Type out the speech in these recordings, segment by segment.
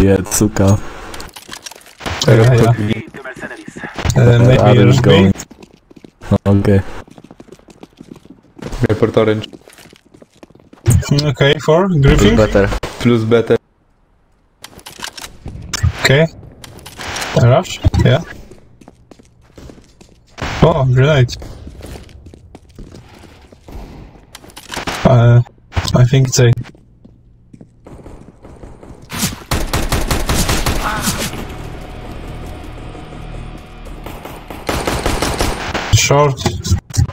idiot, suka. Yeah, yeah. Uh, maybe Others you'll going. be. Okay. Report orange. Okay, for griefing. Better. Plus better. Okay. Rush. Yeah. Oh, grenade. Uh, I think it's a. Short.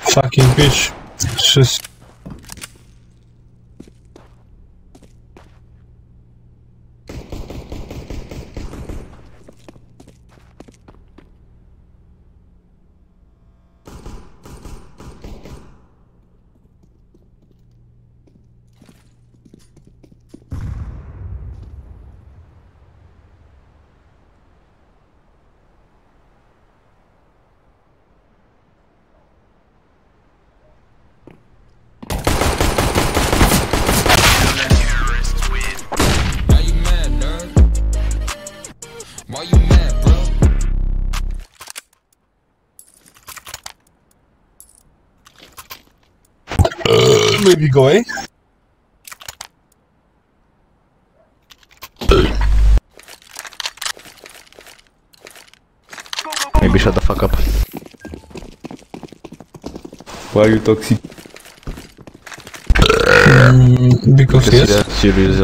Fucking bitch. She's. Maybe go away. Maybe shut the fuck up. Why are you toxic? Because Just yes. yes. you lose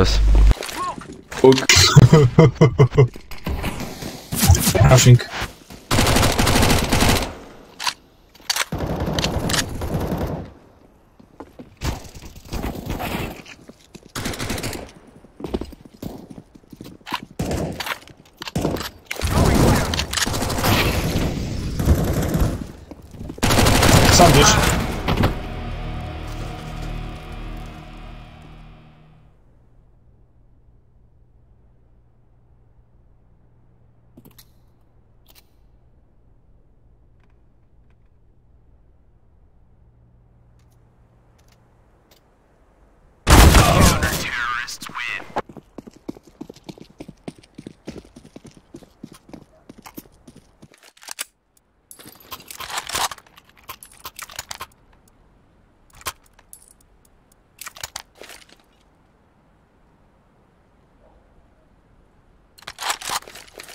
сам дышит.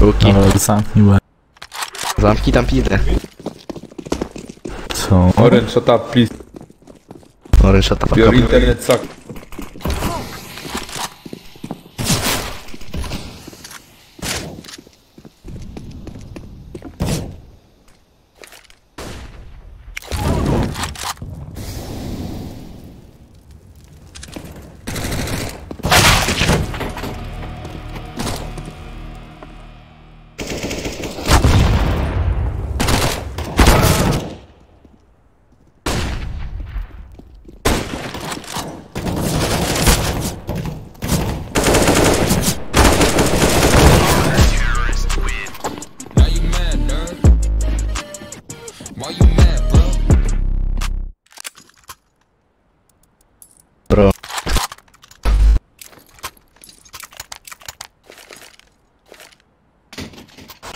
Łuki. Ale zamknij łeb. Zamknij tam pizdę. Co? Orange, shut up, please. Orange shut Your up. internet sucks.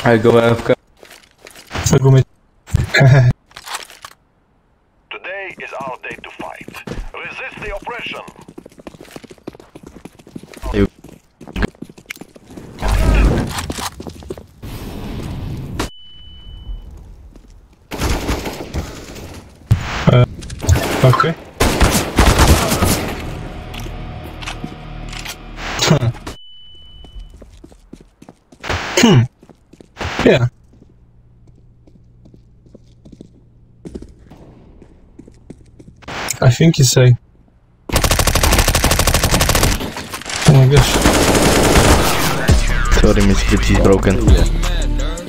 Aí a galera fica think it's a. Oh my gosh. Sorry, my script is broken. Why you mad, nerd?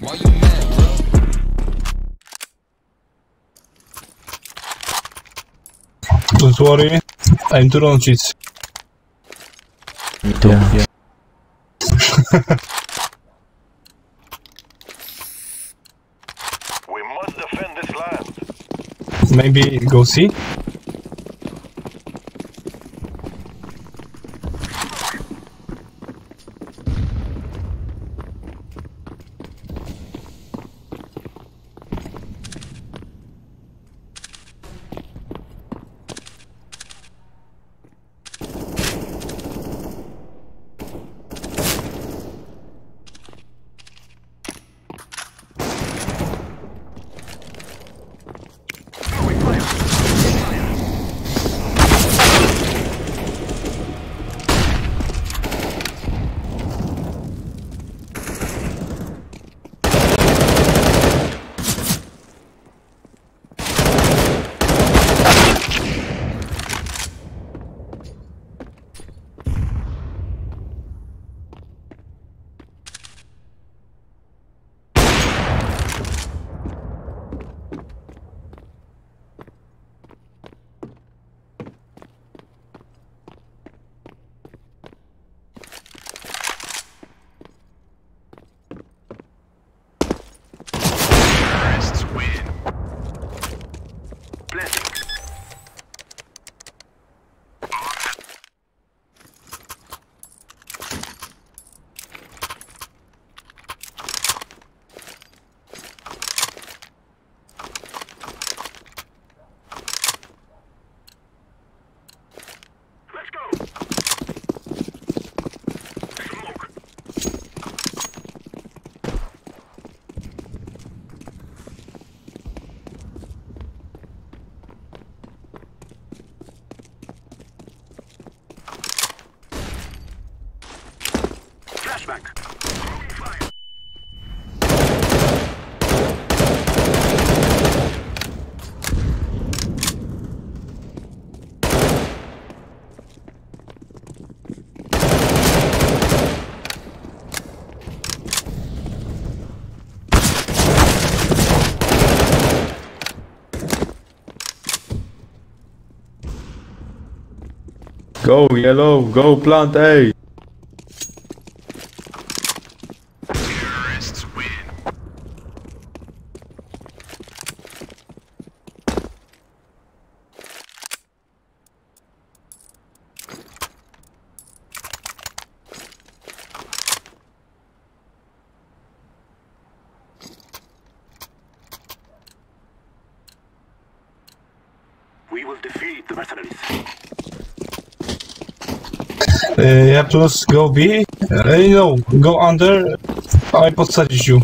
Why you mad, bro? Don't worry. I'm to launch it. Me too. Yeah. We Maybe go see. Go, yellow, go plant A. Terrorists win. We will defeat the mercenaries. Uh, ja plus go B. Uh, no, go under. I podsadzić you.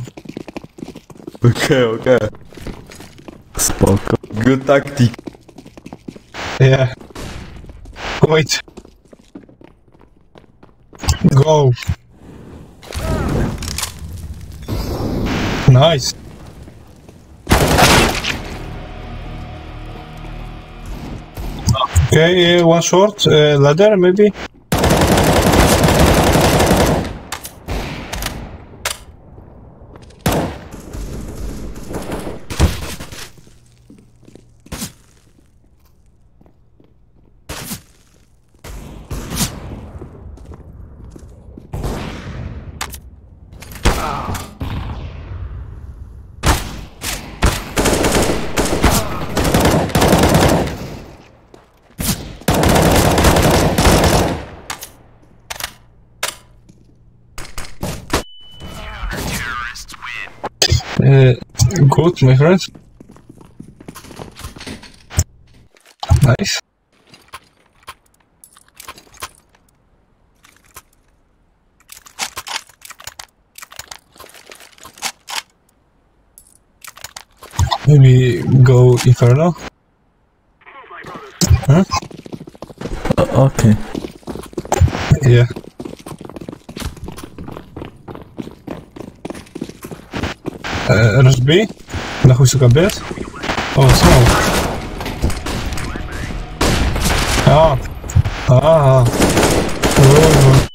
Okay, okay. Spoko. Good tactic. Yeah. Wait. Go. Nice. Okay, uh, one short, uh, ladder maybe? Uh, good, my friend. Nice. Maybe go Inferno? Huh? Okay. Yeah. Uh, B? Na chuj suka biec? O, smoke. A. A.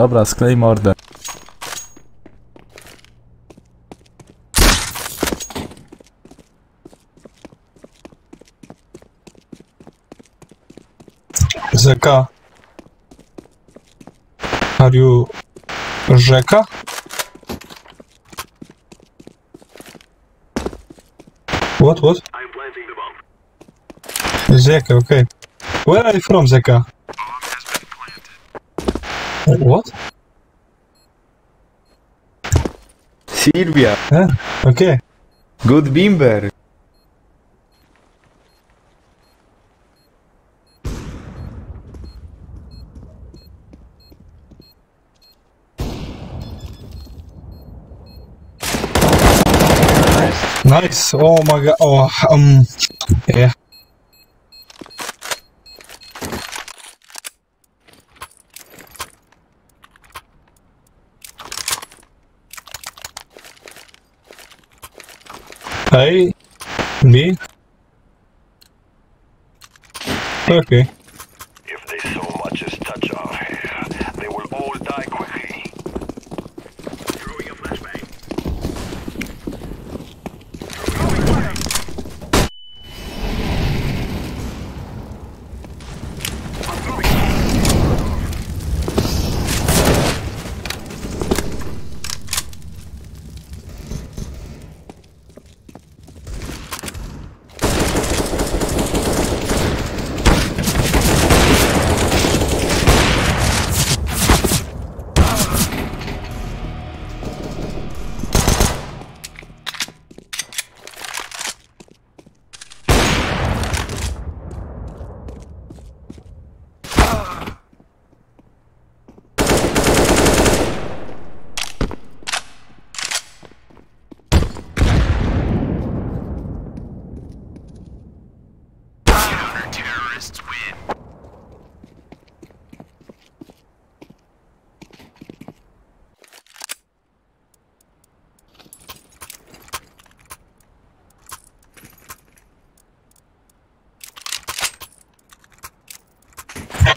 Dobra, sklej mordę. Zeka. Are you Rzeka? What, what? I'm planting the bomb. Zeka, okay. Where are you from, Zeka? What? Sylvia, Yeah, okay. good bimber. Nice. Oh my god. Oh, um, yeah. Ahí. Bien. Ok.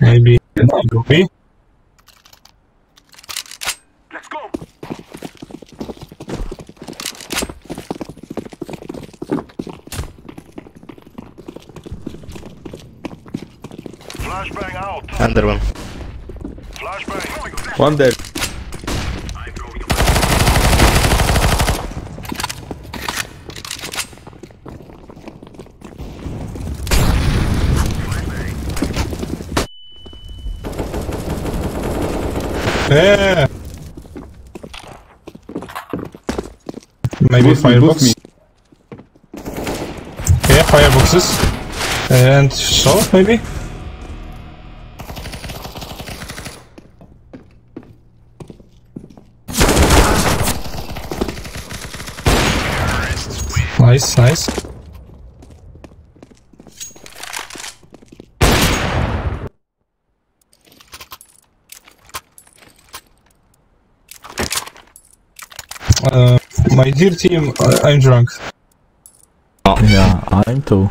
Maybe go B. Let's go. Flashbang out. Under one. Flashbang. One there. Yeah. Maybe Boost firebox. boost me. Yeah, fireboxes. And short maybe? Nice, nice. Uh, my dear team, I- I'm drunk. Yeah, I'm too.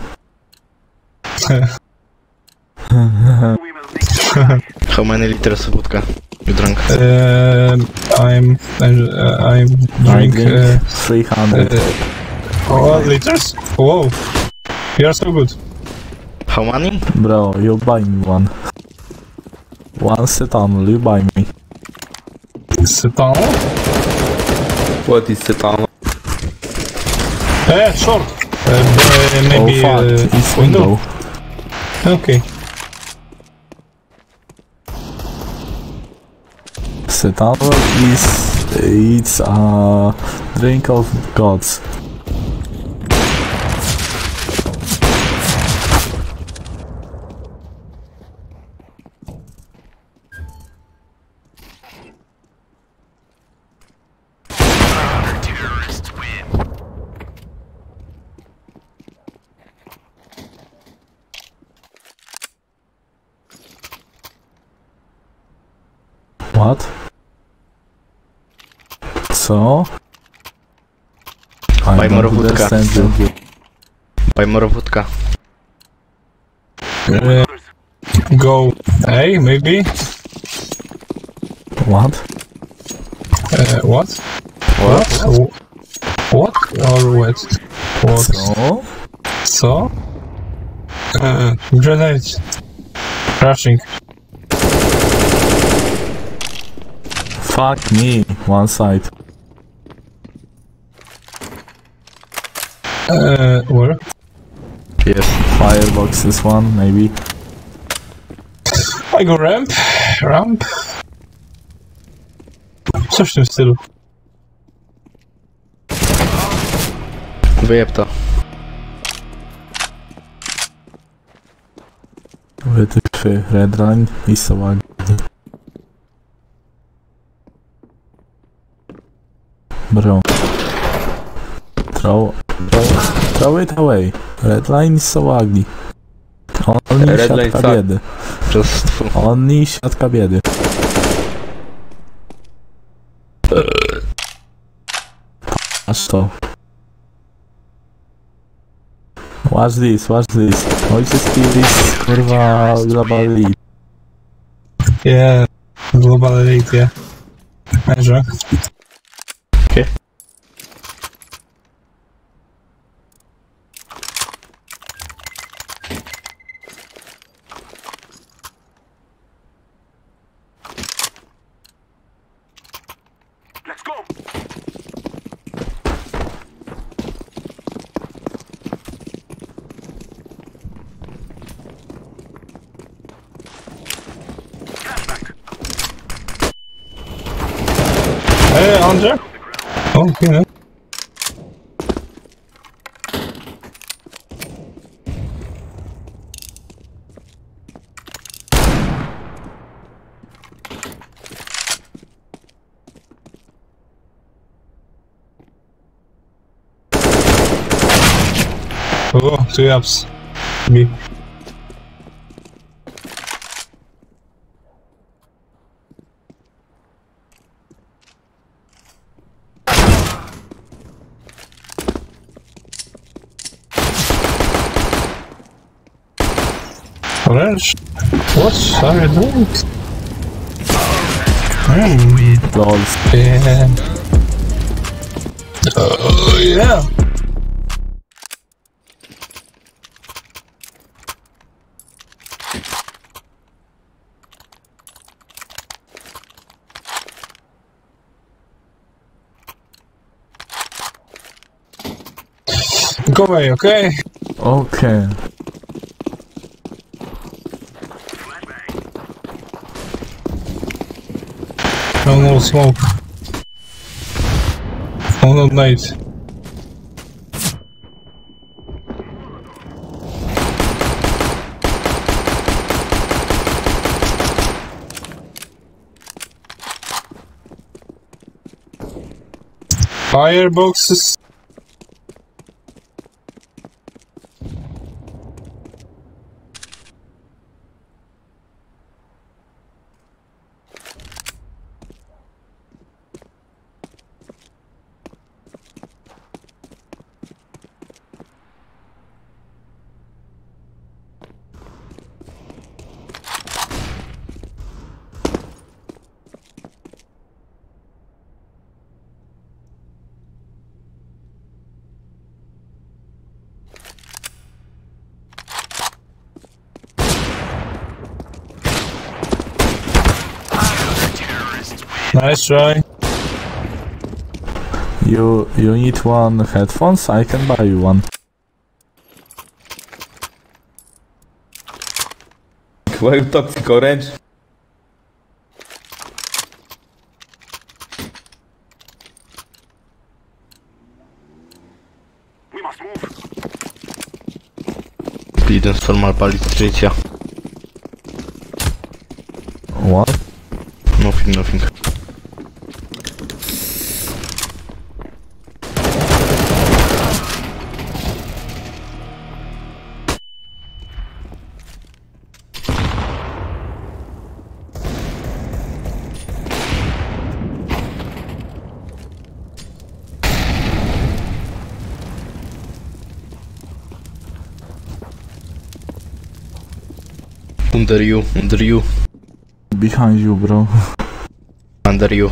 We will make How many liters of vodka you drank? Um, I'm I'm uh, I'm I drink drink uh, 300. four liters. Whoa, you are so good. How many? Bro, you buy me one. One set on, you buy me. Sit down. What is the town? Eh, short. Uh, maybe oh uh, it's window. Okay. Cetanol is it's a drink of gods. You. Buy more vodka. Uh, go A maybe. What? Uh, what? What? Wh- What or what? What? Co? So? Uh, grenade. Crashing. Fuck me, one side. Uh, where? Yes. Firebox is one, maybe. I go ramp. Ramp. Coś w tym stylu. Wyjeb to. Wytyfy Redline i Sawagi. Bro. Throw, throw, throw it away. Redline i Sawagi. Oni Redline siatka suck. biedy. Just full. Oni siatka biedy. Aż to. Watch this, watch this. Ojciec Piris, kurwa, global lead. Yeah. Global elite, yeah. Measure. Let's go. Hey, under. Oh, yeah. Two ups. B. Orange? What are you doing? Lol. yeah. Oh, yeah. Go away, okay? Okay. No more smoke. Oh no, night. Fireboxes. Nice try. You you need one headphones? I can buy you one. Why you toxic orange? We must move. Jeden formal palić życia. What? Nothing, nothing. Under you, under you, Behind you, bro. under you.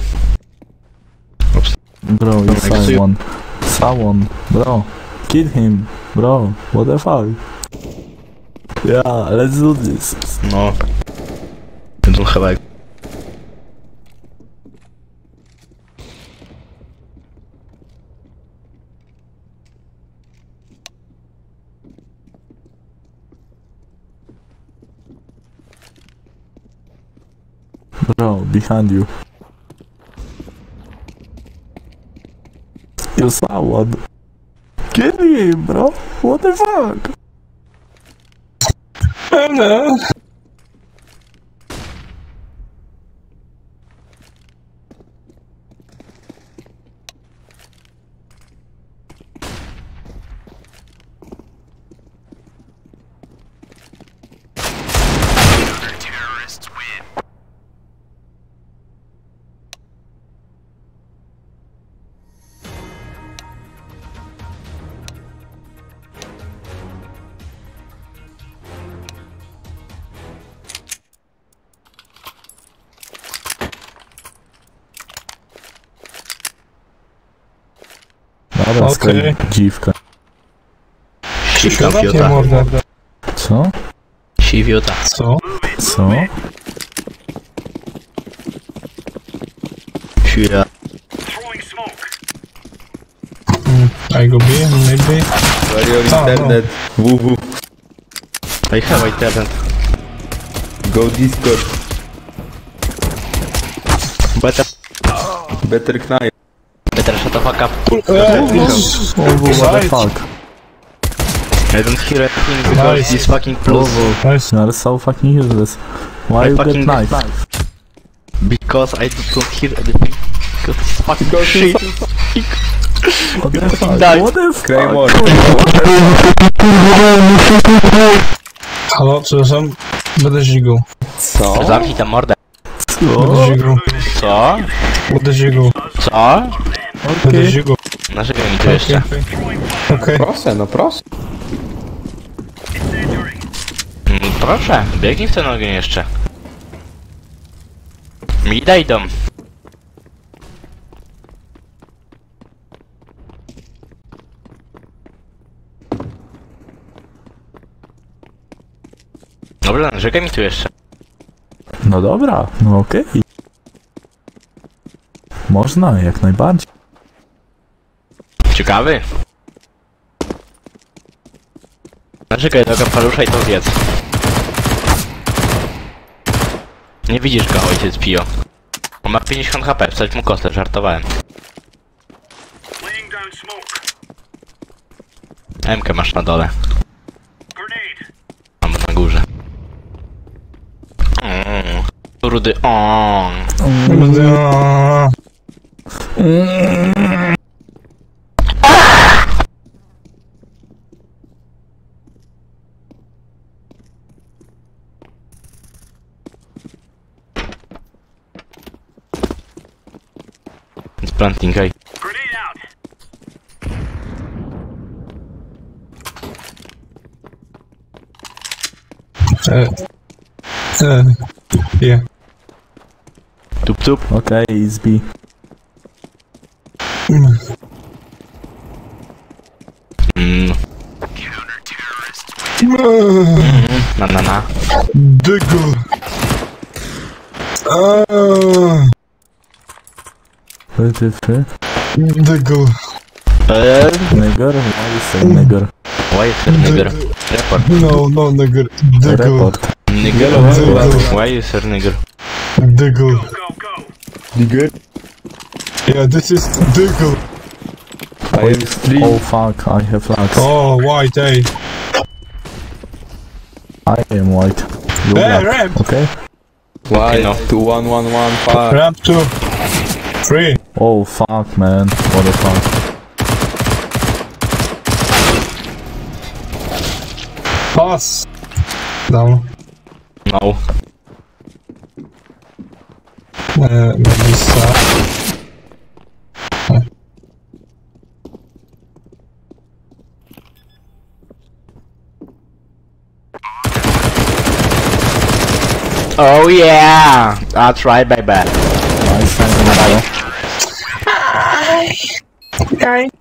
Oops. Bro, you saw you. one. Saw one. Bro. Kill him. Bro. What the fuck? Yeah, let's do this. No. I don't have a... Bro, behind you. You saw one. Kill him, bro. What the fuck? Oh no. Hrvatska okay. dziwka. Siwiota. Co? Siwiota. Co? Co? Siwiota. Mm, I go B, maybe. Where your internet? Oh, no. Woo woo. I have internet. Go Discord. Better. Better knife better shut the fuck up. Side. fuck? I don't hear anything because Nice. this fucking plus. nice. You are so fucking useless. Why I you get fucking knife? Because I don't hear anything. Because this fucking shit. What the fuck? died. What the fuck? Claymore. Halo, przepraszam. Będę żigł. Co? Zamknij tę mordę. Będę żigł. Co? Będę żigł. Co? Będę żigł. Dlaczego mi tu jeszcze? Okej. Proszę, no proszę. Mm, Proszę, biegnij w ten ogień jeszcze. Mi daj dom. Dobra, narzekaj mi tu jeszcze. No dobra, no okej. Można, jak najbardziej. Ciekawy? Narzekaj do kapelusza i to zjedz. Nie widzisz go, ojciec Pio. On ma 50 HP, wstać mu kostę, żartowałem. MK masz na dole, albo na górze. Mm. Rudy on. Planting, hej. Uh, uh, yeah. Tup tup. Okej, okay, B. Mm. Na na na. Diggle. Ah, Nigger? Why you say nigger? why is there nigger? Report. No, no, nigger. Diggle. Report. Nigger? Nigger. Why is there nigger? Diggle. Go, go. Digger. Yeah, this is diggle. I am stream. Oh fuck, I have lags. Oh, white, eh? I am white. You Hey, ramp! Okay? Why? no. To one one one five. Ramp 2. 3. Oh fuck man, what the fuck. Pass. Down. No. Uh, maybe start. Oh yeah! That's right, baby. Nice, nice.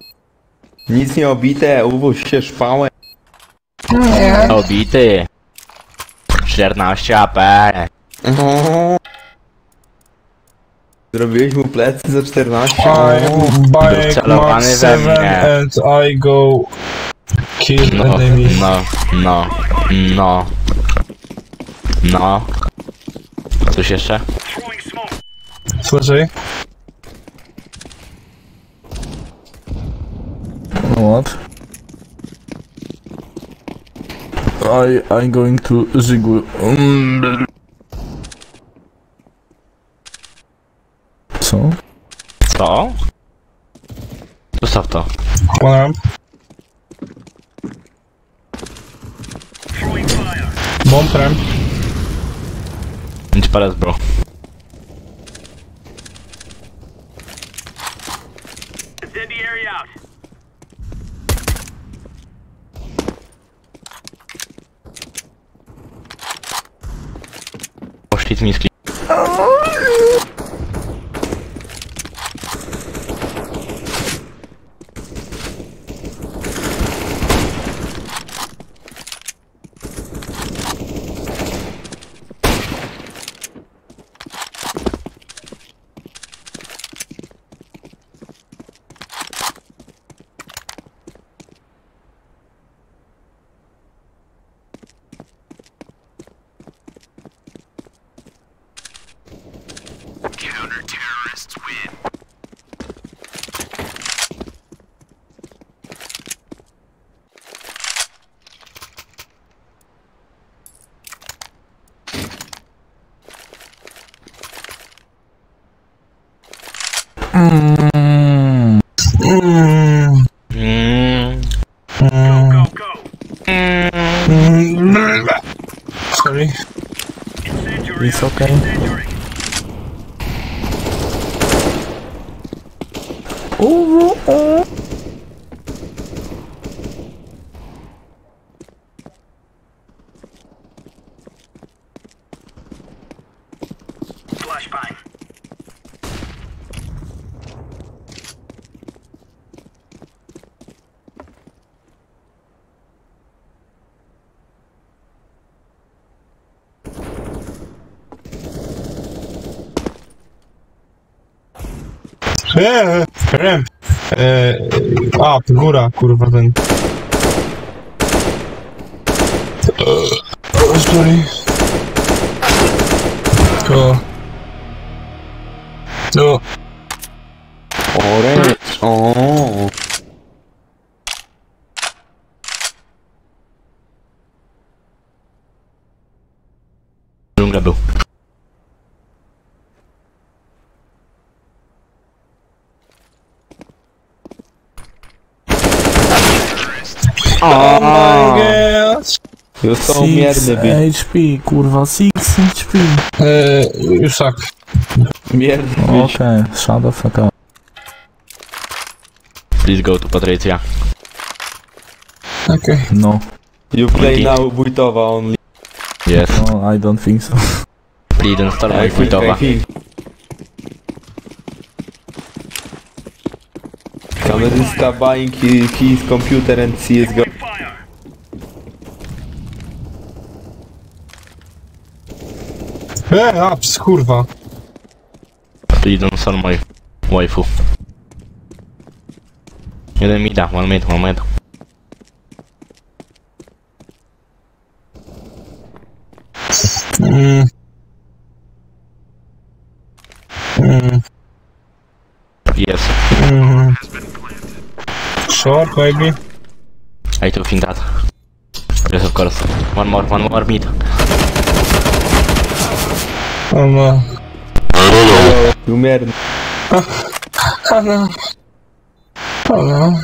Nic nie obite, uwóź się szpałę. Obity. 14 AP. Zrobiłeś mu plecy za 14. I'm Celowany Mark we 7 mnie. and I go kill No, enemy. no, no, no. No. Coś jeszcze? Throwing smoke. Słyszy? What? I I'm going to Zigul. Mm. Co? Co? Zostaw to. Fire. Bomb ramp. Nic pares, bro. Mm. Mm. Mm. Mm. Go, go. Mm. Sorry. It's okay. Incendiary. Oh, oh. Eee, ramp. Eee, up, góra, kurwa ten. Oh, sorry. To. Orange. O. Oh my god. Już są mierny. 6 HP, kurwa, 6 HP. Eee, już tak. Mierny. Okej, shut the fuck up. Please go to Patrycja. Okej. No, You play now Wójtowa only. Yes. no, I don't think so. Please don't start I Wójtowa. Kamerzysta buying his, his computer and CSGO. Eee, ups, kurwa. Don't start my waifu. Jeden mi da, one mid, one mid. Mm. Mm. Yes. Mm. Short, maybe. I do think that. Yes, of course. One more, one more mid. Oh no. You mierny. Oh no. Oh no.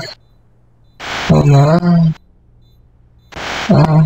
Oh no. Oh.